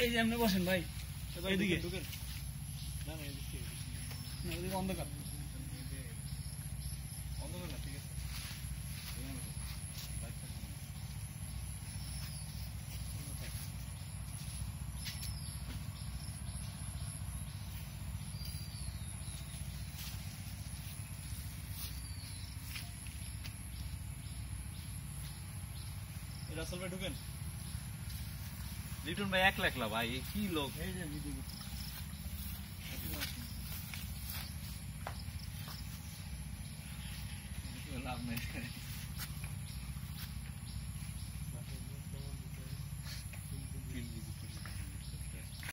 এই যে এমনি বসেন ভাই। ঢুকেন না না এদিকে অন্ধকার। অন্ধকার ঠিক আছে। রাসেল ভাই ঢুকেন। লিটন ভাই এক লাখ ভাই কি লোক? লাভ নাই।